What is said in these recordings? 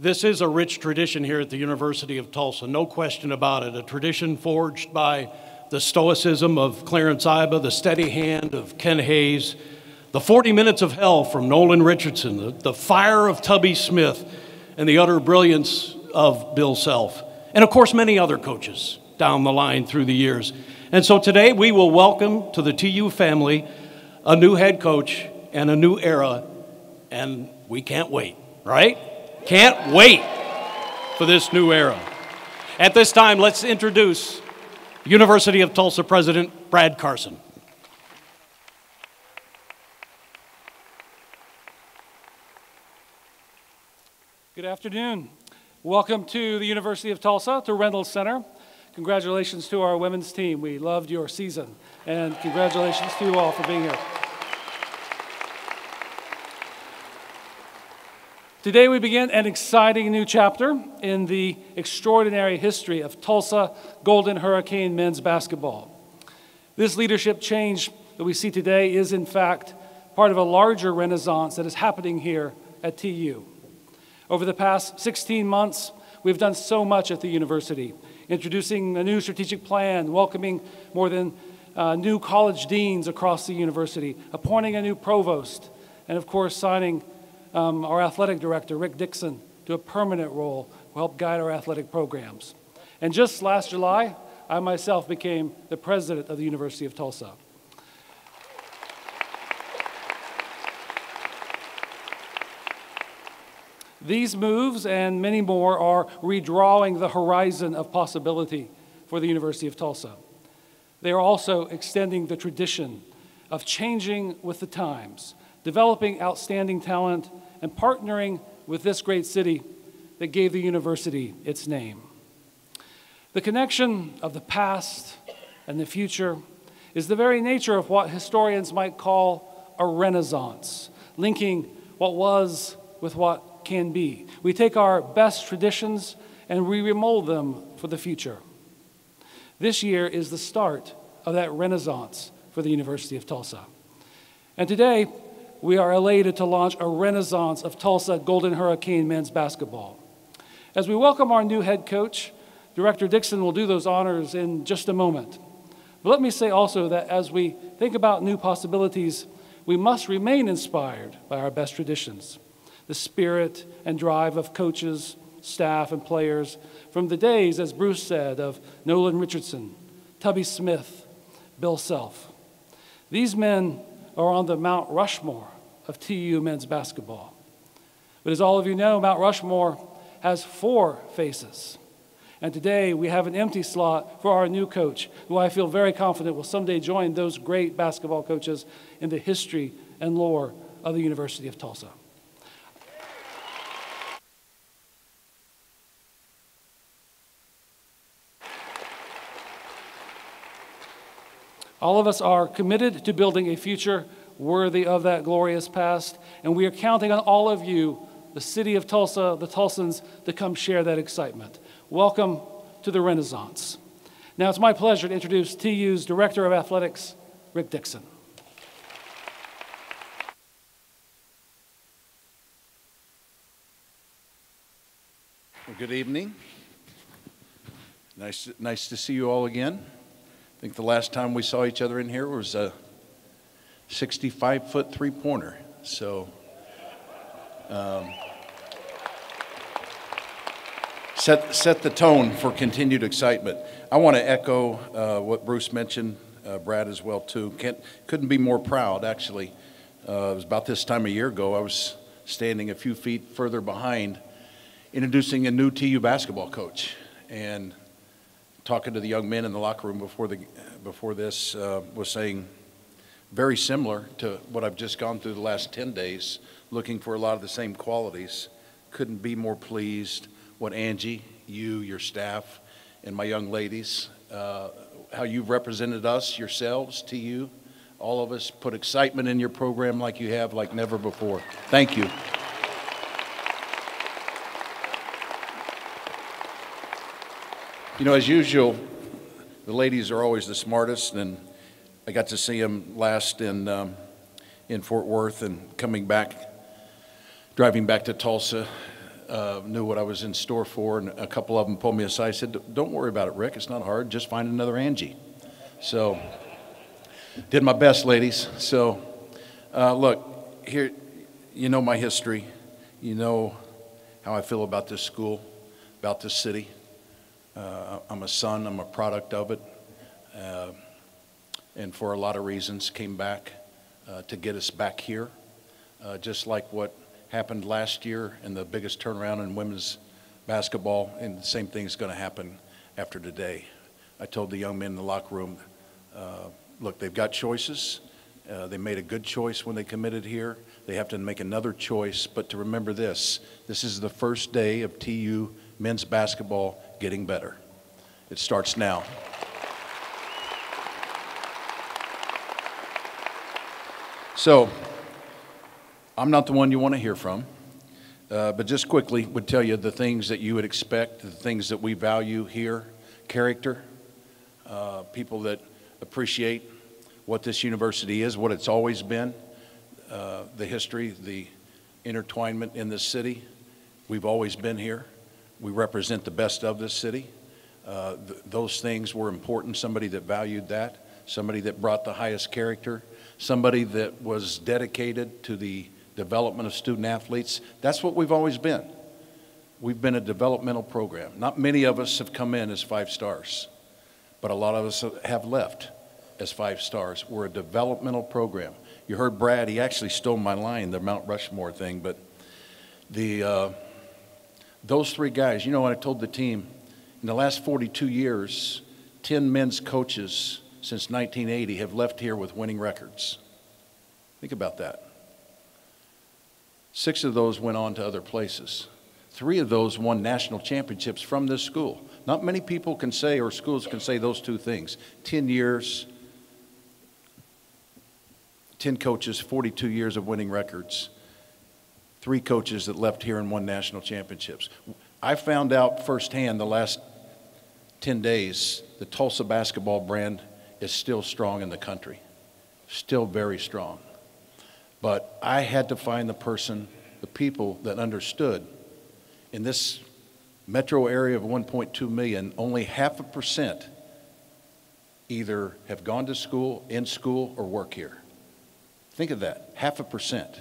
This is a rich tradition here at the University of Tulsa, no question about it. A tradition forged by the stoicism of Clarence Iba, the steady hand of Ken Hayes, the 40 minutes of hell from Nolan Richardson, the, the fire of Tubby Smith, and the utter brilliance of Bill Self, and of course, many other coaches down the line through the years. And so today we will welcome to the TU family a new head coach and a new era, and we can't wait, right? Can't wait for this new era. At this time, let's introduce University of Tulsa President Brad Carson. Good afternoon. Welcome to the University of Tulsa, to Reynolds Center. Congratulations to our women's team. We loved your season. And congratulations to you all for being here. Today we begin an exciting new chapter in the extraordinary history of Tulsa Golden Hurricane men's basketball. This leadership change that we see today is, in fact, part of a larger renaissance that is happening here at TU. Over the past 16 months, we've done so much at the university, introducing a new strategic plan, welcoming more than uh, new college deans across the university, appointing a new provost, and of course, signing um, our athletic director, Rick Dickson, to a permanent role to help guide our athletic programs. And just last July, I myself became the president of the University of Tulsa. These moves and many more are redrawing the horizon of possibility for the University of Tulsa. They are also extending the tradition of changing with the times, developing outstanding talent, and partnering with this great city that gave the university its name. The connection of the past and the future is the very nature of what historians might call a renaissance, linking what was with what can be. We take our best traditions and we remold them for the future. This year is the start of that renaissance for the University of Tulsa. And today, we are elated to launch a renaissance of Tulsa Golden Hurricane men's basketball. As we welcome our new head coach, Director Dickson will do those honors in just a moment. But let me say also that as we think about new possibilities, we must remain inspired by our best traditions the spirit and drive of coaches, staff, and players from the days, as Bruce said, of Nolan Richardson, Tubby Smith, Bill Self. These men are on the Mount Rushmore of TU men's basketball. But as all of you know, Mount Rushmore has four faces. And today we have an empty slot for our new coach, who I feel very confident will someday join those great basketball coaches in the history and lore of the University of Tulsa. All of us are committed to building a future worthy of that glorious past, and we are counting on all of you, the city of Tulsa, the Tulsans, to come share that excitement. Welcome to the Renaissance. Now it's my pleasure to introduce TU's Director of Athletics, Rick Dickson. Good evening. Nice, nice to see you all again. I think the last time we saw each other in here was a 65 foot three pointer. So, um, set, set the tone for continued excitement. I want to echo uh, what Bruce mentioned, uh, Brad as well too. Can't, couldn't be more proud actually. Uh, it was about this time a year ago. I was standing a few feet further behind, introducing a new TU basketball coach, and talking to the young men in the locker room before, the, before this uh, was saying very similar to what I've just gone through the last 10 days, looking for a lot of the same qualities. Couldn't be more pleased what Angie, you, your staff, and my young ladies, uh, how you've represented us, yourselves, to you, all of us, put excitement in your program like you have, like never before. Thank you. You know, as usual, the ladies are always the smartest, and I got to see them last in um, in Fort Worth and coming back, driving back to Tulsa. uh, knew what I was in store for, and a couple of them pulled me aside. Said, "Don't worry about it, Rick. It's not hard. Just find another Angie." So, did my best, ladies. So, uh, look here. You know my history. You know how I feel about this school, about this city. Uh, I'm a son. I'm a product of it, uh, and for a lot of reasons, came back uh, to get us back here, uh, just like what happened last year and the biggest turnaround in women's basketball, and the same thing is going to happen after today. I told the young men in the locker room, uh, look, they've got choices. Uh, they made a good choice when they committed here. They have to make another choice, but to remember this this is the first day of TU men's basketball getting better. It starts now. So, I'm not the one you want to hear from, uh, but just quickly would tell you the things that you would expect, the things that we value here character, uh, people that appreciate what this university is, what it's always been, uh, the history, the intertwinement in this city. We've always been here. We represent the best of this city. Uh, th- those things were important. Somebody that valued that, somebody that brought the highest character, somebody that was dedicated to the development of student athletes. That's what we've always been. We've been a developmental program. Not many of us have come in as five stars, but a lot of us have left as five stars. We're a developmental program. You heard Brad, he actually stole my line, the Mount Rushmore thing, but the, uh, those three guys, you know what I told the team? In the last 42 years, 10 men's coaches since 1980 have left here with winning records. Think about that. Six of those went on to other places. Three of those won national championships from this school. Not many people can say, or schools can say those two things 10 years, 10 coaches, 42 years of winning records, three coaches that left here and won national championships. I found out firsthand the last 10 days the Tulsa basketball brand is still strong in the country, still very strong. But I had to find the person, the people that understood. In this metro area of 1.2 million, only half a percent either have gone to school, in school, or work here. Think of that half a percent.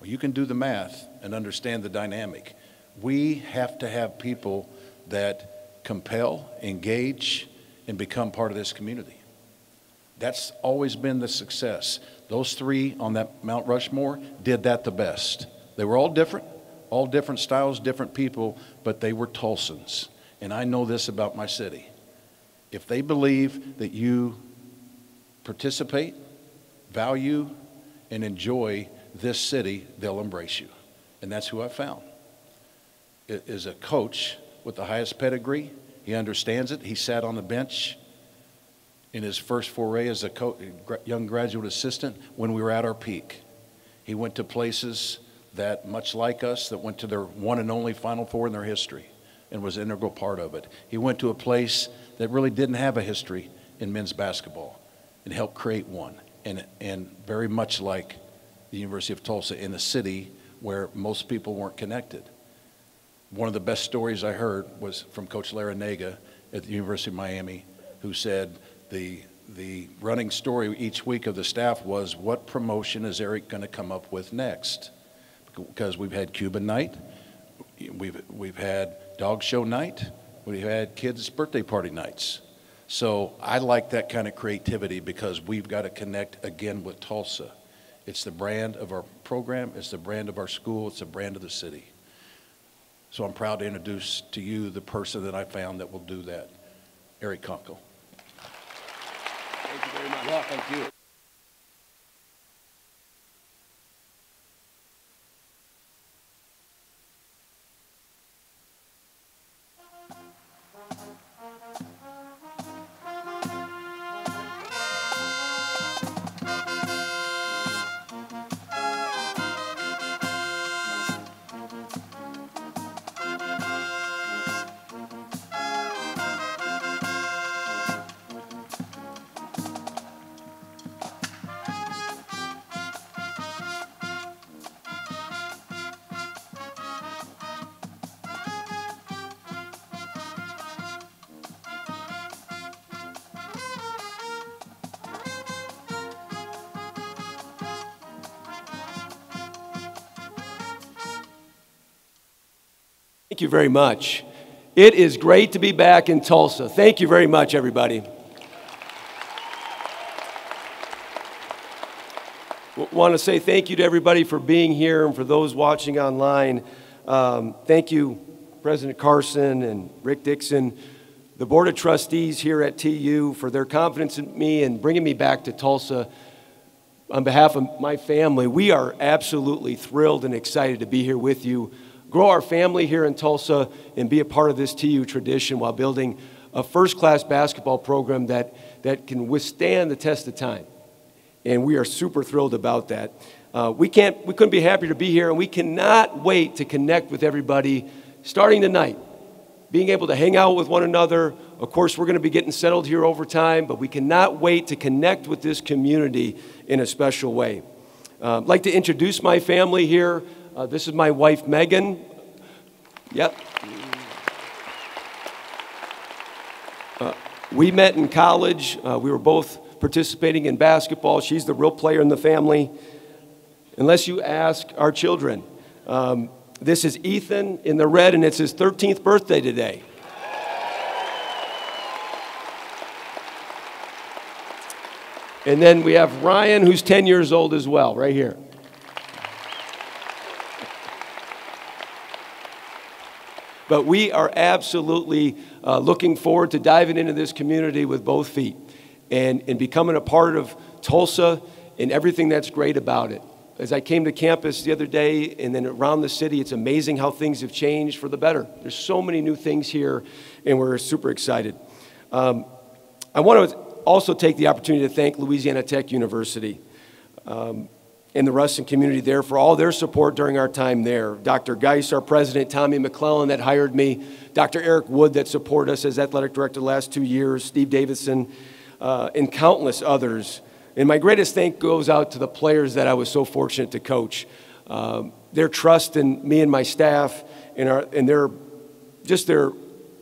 Well, you can do the math and understand the dynamic. We have to have people that compel, engage, and become part of this community. That's always been the success. Those three on that Mount Rushmore did that the best. They were all different, all different styles, different people, but they were Tulsans. And I know this about my city. If they believe that you participate, value, and enjoy this city, they'll embrace you. And that's who I found. It is a coach with the highest pedigree. He understands it. He sat on the bench in his first foray as a young graduate assistant when we were at our peak. He went to places that, much like us, that went to their one and only Final Four in their history and was an integral part of it. He went to a place that really didn't have a history in men's basketball and helped create one. And, and very much like the University of Tulsa in a city where most people weren't connected. One of the best stories I heard was from Coach Larrañaga at the University of Miami, who said the, the running story each week of the staff was what promotion is Eric going to come up with next? Because we've had Cuban night, we've, we've had dog show night, we've had kids' birthday party nights. So I like that kind of creativity because we've got to connect again with Tulsa. It's the brand of our program, it's the brand of our school, it's the brand of the city. So I'm proud to introduce to you the person that I found that will do that, Eric Konkol. Thank you very much. Yeah, thank you. Thank you very much. It is great to be back in Tulsa. Thank you very much, everybody. Want to say thank you to everybody for being here and for those watching online. Um, thank you, President Carson and Rick Dickson, the Board of Trustees here at TU for their confidence in me and bringing me back to Tulsa. On behalf of my family, we are absolutely thrilled and excited to be here with you, grow our family here in Tulsa, and be a part of this TU tradition while building a first class basketball program that, that can withstand the test of time and we are super thrilled about that. Uh, we, can't, we couldn't be happier to be here, and we cannot wait to connect with everybody starting tonight. Being able to hang out with one another. Of course, we're going to be getting settled here over time, but we cannot wait to connect with this community in a special way. Uh, I'd like to introduce my family here. Uh, this is my wife, Megan. Yep. Uh, we met in college. Uh, we were both participating in basketball. She's the real player in the family. Unless you ask our children. Um, this is Ethan in the red, and it's his 13th birthday today. And then we have Ryan, who's 10 years old as well, right here. But we are absolutely uh, looking forward to diving into this community with both feet and, and becoming a part of Tulsa and everything that's great about it. As I came to campus the other day and then around the city, it's amazing how things have changed for the better. There's so many new things here, and we're super excited. Um, I want to also take the opportunity to thank Louisiana Tech University um, and the Ruston community there for all their support during our time there. Dr. Guice, our president, Tommy McClelland, that hired me, Dr. Eric Wood, that supported us as athletic director the last two years, Steve Davidson, uh, and countless others. And my greatest thank goes out to the players that I was so fortunate to coach. Um, their trust in me and my staff, and, our, and their just their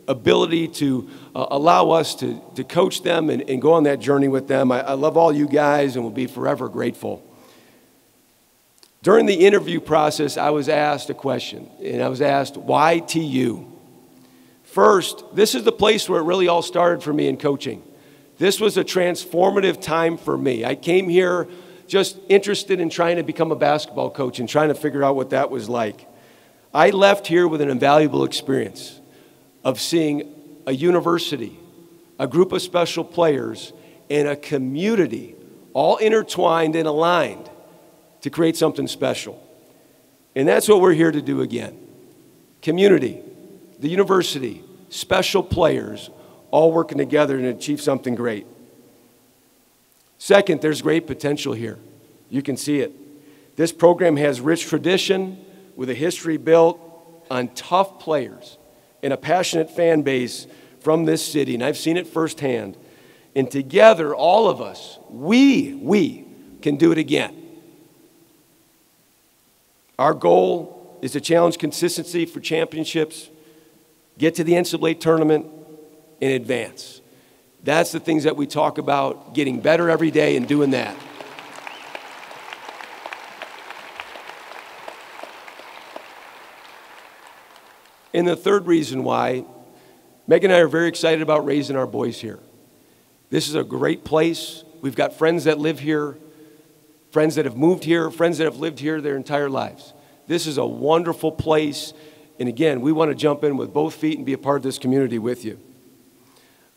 ability to uh, allow us to, to coach them and, and go on that journey with them. I, I love all you guys and will be forever grateful. During the interview process, I was asked a question, and I was asked, why TU? First, this is the place where it really all started for me in coaching. This was a transformative time for me. I came here just interested in trying to become a basketball coach and trying to figure out what that was like. I left here with an invaluable experience of seeing a university, a group of special players, and a community all intertwined and aligned to create something special. And that's what we're here to do again. Community, the university, special players, all working together to achieve something great. Second, there's great potential here. You can see it. This program has rich tradition with a history built on tough players and a passionate fan base from this city, and I've seen it firsthand. And together, all of us, we, we can do it again. Our goal is to challenge consistency for championships, get to the NCAA tournament, in advance. That's the things that we talk about, getting better every day and doing that. And the third reason why, Megan and I are very excited about raising our boys here. This is a great place. We've got friends that live here, friends that have moved here, friends that have lived here their entire lives. This is a wonderful place. And again, we want to jump in with both feet and be a part of this community with you.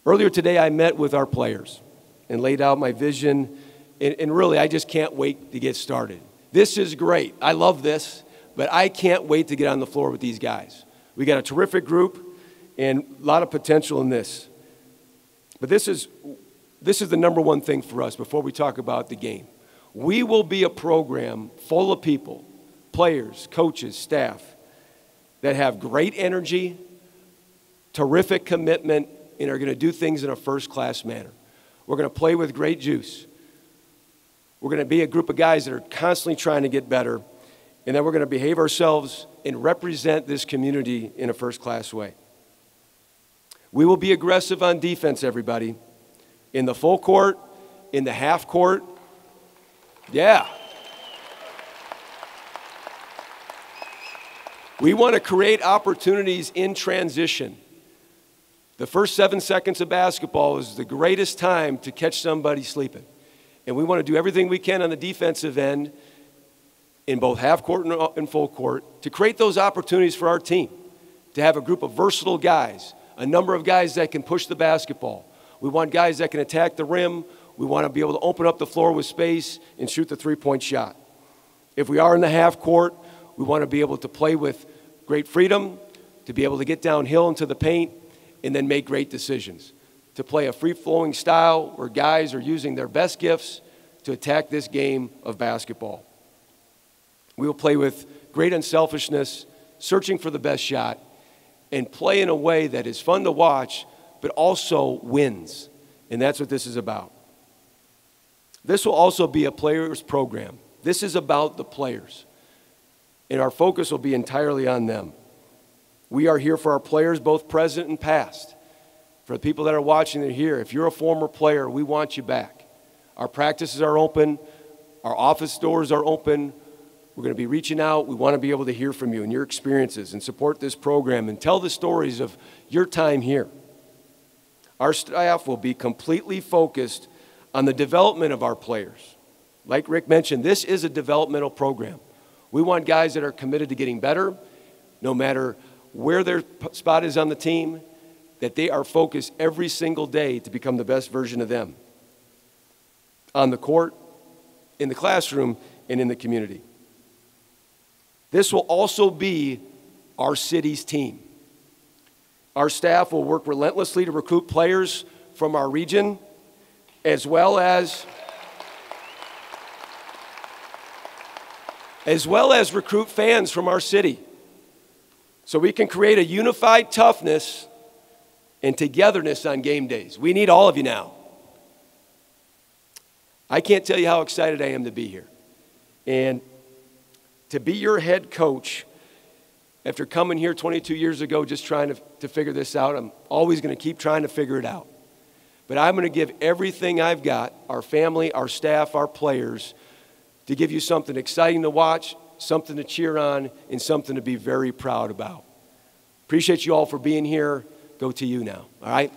Earlier today, I met with our players and laid out my vision, and, and, really, I just can't wait to get started. This is great. I love this, but I can't wait to get on the floor with these guys. We got a terrific group and a lot of potential in this. But this is, this is the number one thing for us before we talk about the game. We will be a program full of people, players, coaches, staff, that have great energy, terrific commitment, and are going to do things in a first class manner. We're going to play with great juice. We're going to be a group of guys that are constantly trying to get better, and then we're going to behave ourselves and represent this community in a first class way. We will be aggressive on defense, everybody, in the full court, in the half court. Yeah. We want to create opportunities in transition. The first seven seconds of basketball is the greatest time to catch somebody sleeping. And we want to do everything we can on the defensive end in both half court and uh, full court to create those opportunities for our team, to have a group of versatile guys, a number of guys that can push the basketball. We want guys that can attack the rim. We want to be able to open up the floor with space and shoot the three point shot. If we are in the half court, we want to be able to play with great freedom, to be able to get downhill into the paint, and then make great decisions. To play a free flowing style where guys are using their best gifts to attack this game of basketball. We will play with great unselfishness, searching for the best shot, and play in a way that is fun to watch, but also wins. And that's what this is about. This will also be a players program. This is about the players. And our focus will be entirely on them. We are here for our players, both present and past. For the people that are watching that are here, if you're a former player, we want you back. Our practices are open, our office doors are open. We're going to be reaching out. We want to be able to hear from you and your experiences and support this program and tell the stories of your time here. Our staff will be completely focused on the development of our players. Like Rick mentioned, this is a developmental program. We want guys that are committed to getting better, no matter where their spot is on the team, that they are focused every single day to become the best version of them on the court, in the classroom, and in the community. This will also be our city's team. Our staff will work relentlessly to recruit players from our region as well as as well as recruit fans from our city so we can create a unified toughness and togetherness on game days. We need all of you now. I can't tell you how excited I am to be here. And to be your head coach after coming here 22 years ago just trying to, to figure this out, I'm always going to keep trying to figure it out. But I'm going to give everything I've got, our family, our staff, our players, to give you something exciting to watch, something to cheer on, and something to be very proud about. Appreciate you all for being here. Go to you now, all right?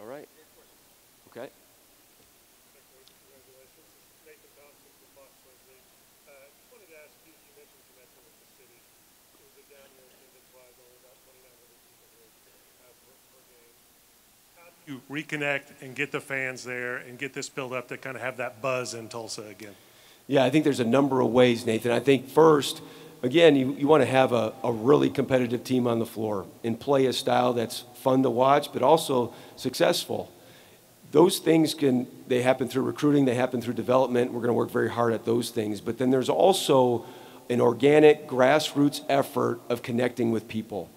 All right. Okay. Congratulations. This is Nathan Thompson from Fox Sports League. Uh, just wanted to ask you, you mentioned connection with the city. It was a down year attendance-wise, only about 2,900 people here uh, per, per game. How do you reconnect and get the fans there and get this build up to kind of have that buzz in Tulsa again? Yeah, I think there's a number of ways, Nathan. I think first, again, you, you want to have a, a really competitive team on the floor and play a style that's fun to watch, but also successful. Those things can, they happen through recruiting, they happen through development. We're going to work very hard at those things. But then there's also an organic grassroots effort of connecting with people.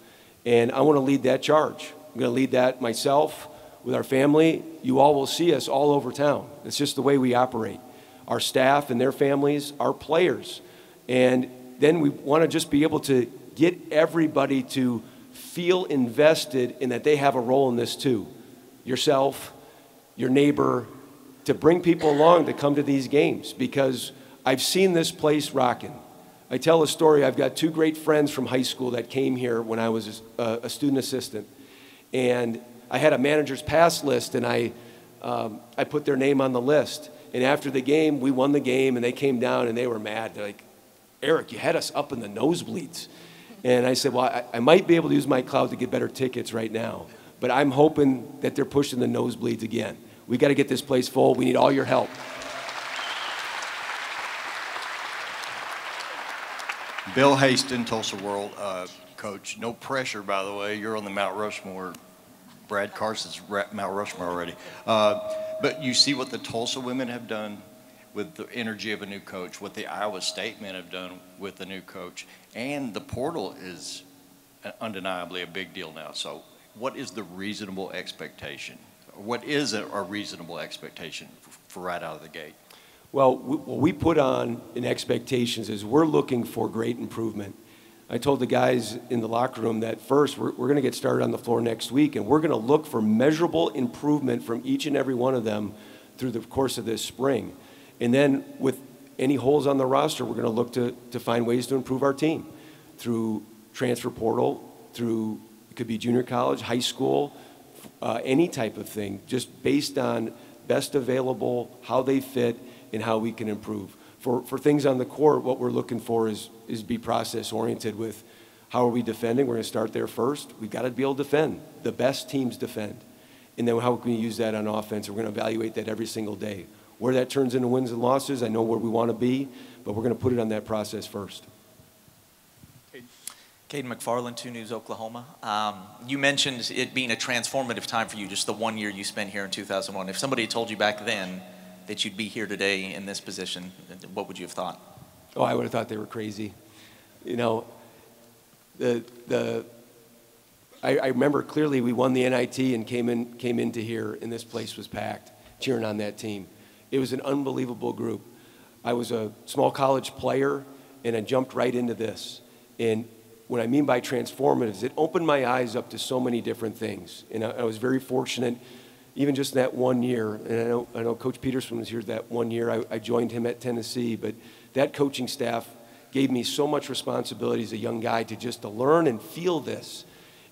And I want to lead that charge. I'm going to lead that myself with our family. You all will see us all over town. It's just the way we operate. Our staff and their families, our players. And then we want to just be able to get everybody to feel invested in that they have a role in this too. Yourself, your neighbor, to bring people along to come to these games because I've seen this place rocking. I tell a story. I've got two great friends from high school that came here when I was a, a student assistant. And I had a manager's pass list, and I, um, I put their name on the list. And after the game, we won the game, and they came down and they were mad. They're like, Eric, you had us up in the nosebleeds. And I said, Well, I, I might be able to use my cloud to get better tickets right now, but I'm hoping that they're pushing the nosebleeds again. We got to get this place full. We need all your help. Bill Haisten, Tulsa World uh, coach. No pressure, by the way. You're on the Mount Rushmore. Brad Carson's Mount Rushmore already. Uh, but you see what the Tulsa women have done with the energy of a new coach, what the Iowa State men have done with the new coach, and the portal is undeniably a big deal now. So, what is the reasonable expectation? What is a, a reasonable expectation for, for right out of the gate? Well, we- what we put on in expectations is we're looking for great improvement. I told the guys in the locker room that first, we're, we're going to get started on the floor next week, and we're going to look for measurable improvement from each and every one of them through the course of this spring. And then with any holes on the roster, we're going to look to, to find ways to improve our team through transfer portal, through, it could be junior college, high school, uh, any type of thing, just based on best available, how they fit, and how we can improve. For, for things on the court, what we're looking for is, is be process oriented with how are we defending? We're going to start there first. We've got to be able to defend. The best teams defend. And then how can we use that on offense? We're going to evaluate that every single day. Where that turns into wins and losses, I know where we want to be, but we're going to put it on that process first. Caden McFarland, 2 News Oklahoma. Um, you mentioned it being a transformative time for you, just the one year you spent here in 2001. If somebody had told you back then that you'd be here today in this position, what would you have thought? Oh, I would have thought they were crazy. You know, the, the, I, I remember clearly we won the NIT and came, in, came into here, and this place was packed, cheering on that team. It was an unbelievable group. I was a small college player, and I jumped right into this. And what I mean by transformative is it opened my eyes up to so many different things. And I, I was very fortunate, even just that one year. And I know, I know Coach Peterson was here that one year. I, I joined him at Tennessee, but that coaching staff gave me so much responsibility as a young guy to just to learn and feel this.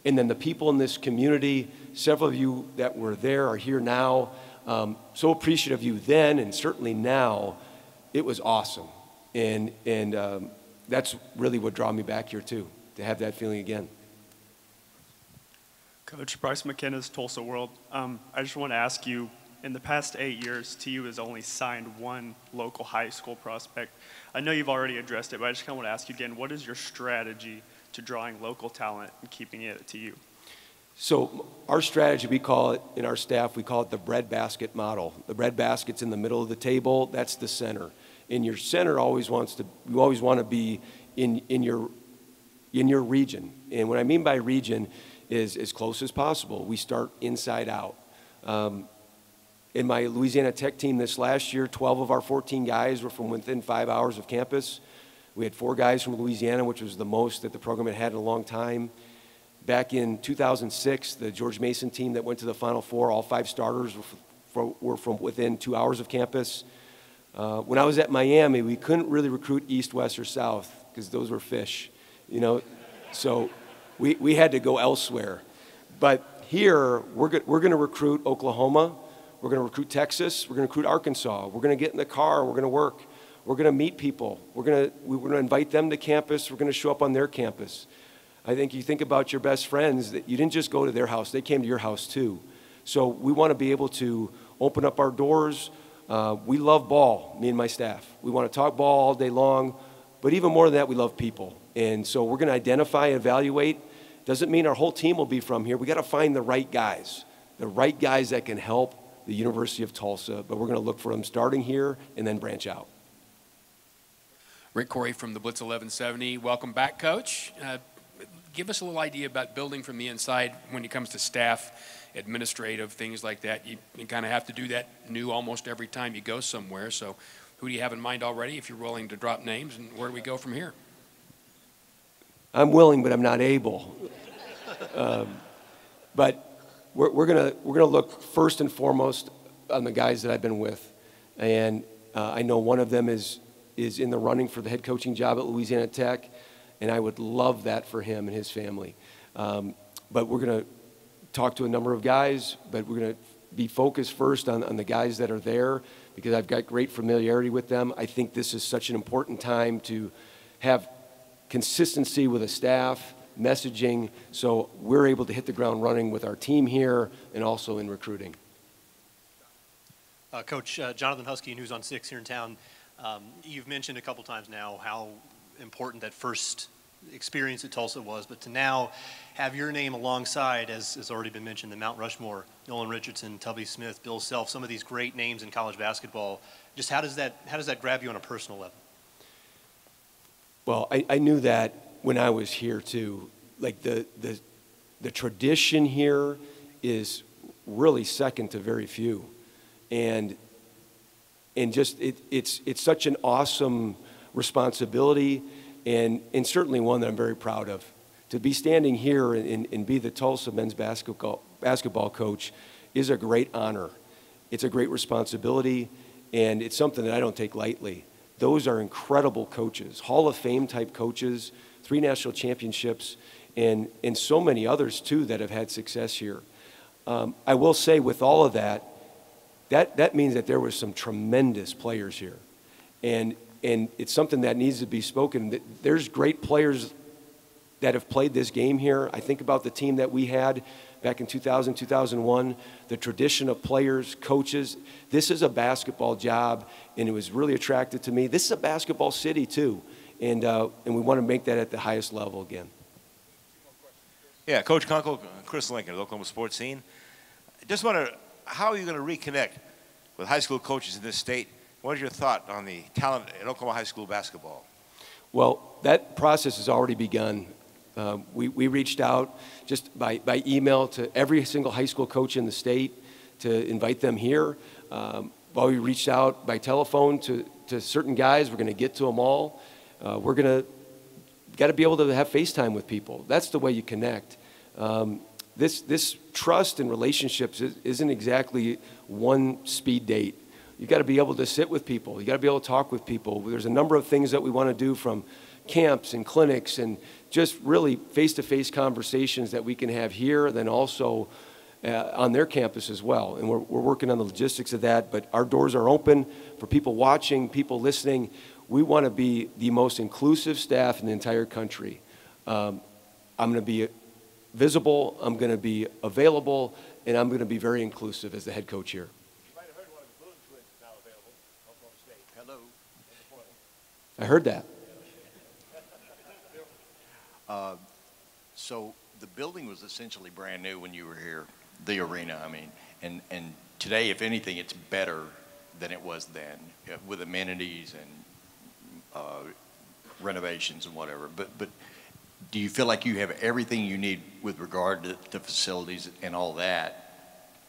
And then the people in this community, several of you that were there are here now. Um, so appreciative of you then and certainly now. It was awesome. And, and um, that's really what drew me back here, too, to have that feeling again. Coach Bryce McKenna's Tulsa World. Um, I just want to ask you in the past eight years, TU has only signed one local high school prospect. I know you've already addressed it, but I just kind of want to ask you again what is your strategy to drawing local talent and keeping it at TU? So, our strategy, we call it in our staff, we call it the breadbasket model. The breadbasket's in the middle of the table, that's the center. And your center always wants to, you always want to be in, in, your, in your region. And what I mean by region is as close as possible. We start inside out. Um, in my Louisiana Tech team this last year, 12 of our 14 guys were from within five hours of campus. We had four guys from Louisiana, which was the most that the program had had in a long time. Back in 2006, the George Mason team that went to the Final Four, all five starters were, were from within two hours of campus. Uh, when I was at Miami, we couldn't really recruit east, west, or south because those were fish, you know. So we, we had to go elsewhere. But here, we're, go- we're going to recruit Oklahoma. We're going to recruit Texas. We're going to recruit Arkansas. We're going to get in the car. We're going to work. We're going to meet people. We're going to, we're going to invite them to campus. We're going to show up on their campus. I think you think about your best friends that you didn't just go to their house, they came to your house too. So we want to be able to open up our doors. Uh, we love ball, me and my staff. We want to talk ball all day long, but even more than that, we love people. And so we're going to identify, evaluate. Doesn't mean our whole team will be from here. We got to find the right guys, the right guys that can help the University of Tulsa, but we're going to look for them starting here and then branch out. Rick Corey from the Blitz 1170. Welcome back, Coach. Uh, give us a little idea about building from the inside when it comes to staff, administrative, things like that. You, you kind of have to do that new almost every time you go somewhere. So, who do you have in mind already if you're willing to drop names, and where do we go from here? I'm willing, but I'm not able. um, but we're, we're going we're gonna look first and foremost on the guys that I've been with. And uh, I know one of them is, is in the running for the head coaching job at Louisiana Tech, and I would love that for him and his family. Um, but we're going to talk to a number of guys, but we're going to be focused first on, on the guys that are there because I've got great familiarity with them. I think this is such an important time to have consistency with the staff, messaging, so we're able to hit the ground running with our team here and also in recruiting. Uh, Coach uh, Jonathan Husky, News on Six here in town. Um, you've mentioned a couple times now how important that first experience at Tulsa was, but to now have your name alongside, as has already been mentioned, the Mount Rushmore, Nolan Richardson, Tubby Smith, Bill Self, some of these great names in college basketball. Just how does that how does that grab you on a personal level? Well, I, I knew that when I was here too. Like the, the, the tradition here is really second to very few. And and just it, it's, it's such an awesome responsibility and, and certainly one that I'm very proud of. To be standing here and, and, be the Tulsa men's basketball, basketball coach is a great honor. It's a great responsibility, and it's something that I don't take lightly. Those are incredible coaches, Hall of Fame type coaches, three national championships, and, and so many others too that have had success here. Um, I will say, with all of that, that, that means that there were some tremendous players here. And, and it's something that needs to be spoken. There's great players that have played this game here. I think about the team that we had back in 2000, 2001, the tradition of players, coaches. This is a basketball job, and it was really attractive to me. This is a basketball city, too, and, uh, and we want to make that at the highest level again. Yeah, Coach Konkol, Chris Lincoln, the Oklahoma sports scene. Just wonder, how are you going to reconnect with high school coaches in this state? What is your thought on the talent in Oklahoma high school basketball? Well, that process has already begun. Uh, we, we reached out just by, by email to every single high school coach in the state to invite them here. Um, while we reached out by telephone to, to certain guys, we're going to get to them all. Uh, we're going to got to be able to have FaceTime with people. That's the way you connect. Um, this, this trust and relationships is, not exactly one speed date. You've got to be able to sit with people. You've got to be able to talk with people. There's a number of things that we want to do from camps and clinics and just really face to face conversations that we can have here, and then also uh, on their campus as well. And we're, we're working on the logistics of that, but our doors are open for people watching, people listening. We want to be the most inclusive staff in the entire country. Um, I'm going to be visible, I'm going to be available, and I'm going to be very inclusive as the head coach here. I heard that. Uh, so the building was essentially brand new when you were here, the arena, I mean, and, and today, if anything, it's better than it was then with amenities and uh, renovations and whatever. But, but do you feel like you have everything you need with regard to the facilities and all that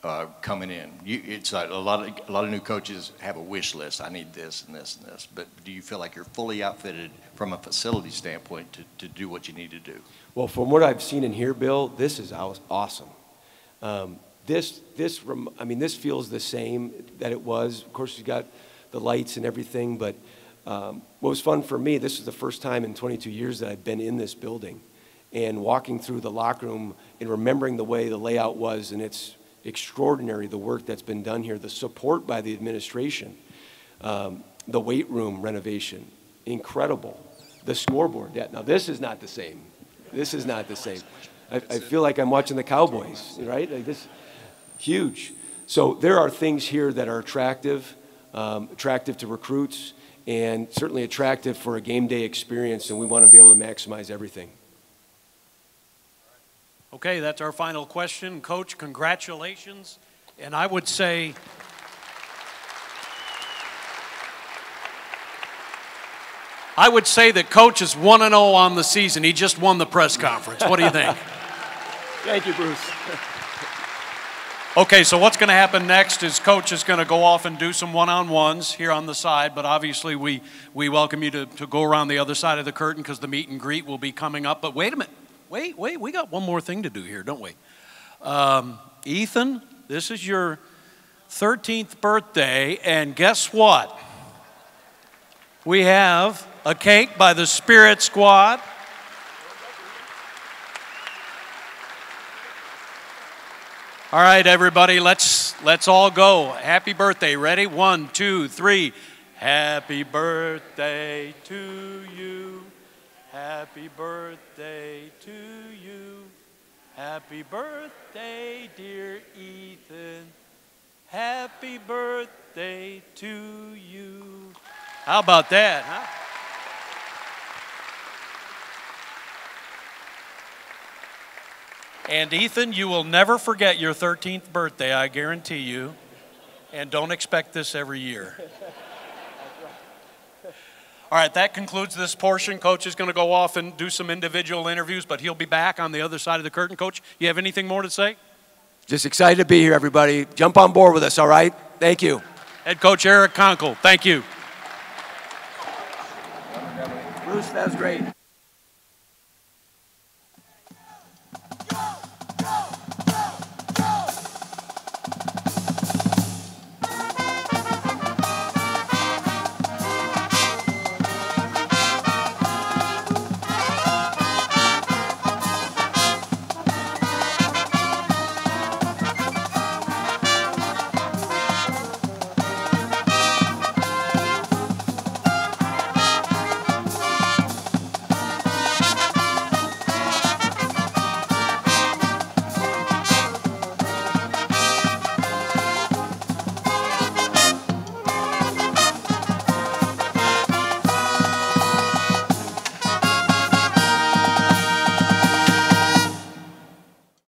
uh, coming in. You, it's like a lot of a lot of new coaches have a wish list. I need this and this and this. But do you feel like you're fully outfitted from a facility standpoint to, to do what you need to do? Well, from what I've seen in here, Bill, this is awesome. Um, this this I mean, this feels the same that it was. Of course, you've got the lights and everything, but um, what was fun for me, this is the first time in 22 years that I've been in this building and walking through the locker room and remembering the way the layout was, and it's extraordinary the work that's been done here, the support by the administration, um, the weight room renovation, incredible. The scoreboard, yeah, now this is not the same. This is not the same. I, I feel like I'm watching the Cowboys, right? Like this, huge. So there are things here that are attractive, um, attractive to recruits, and certainly attractive for a game day experience, and we want to be able to maximize everything. Okay, that's our final question. Coach, congratulations. And I would say, I would say that Coach is 1 0 on the season. He just won the press conference. What do you think? Thank you, Bruce. Okay, so what's going to happen next is Coach is going to go off and do some one on ones here on the side, but obviously we, we welcome you to, to go around the other side of the curtain because the meet and greet will be coming up. But wait a minute. Wait, wait, we got one more thing to do here, don't we? Um, Ethan, this is your 13th birthday, and guess what? We have a cake by the Spirit Squad. All right, everybody, let's let's all go. Happy birthday. Ready? One, two, three. Happy birthday to you. Happy birthday to you. Happy birthday, dear Ethan. Happy birthday to you. How about that, huh? And Ethan, you will never forget your 13th birthday, I guarantee you. And don't expect this every year. All right, that concludes this portion. Coach is going to go off and do some individual interviews, but he'll be back on the other side of the curtain. Coach, you have anything more to say? Just excited to be here, everybody. Jump on board with us, all right? Thank you. Head coach Eric Konkol. Thank you. Bruce, that was great.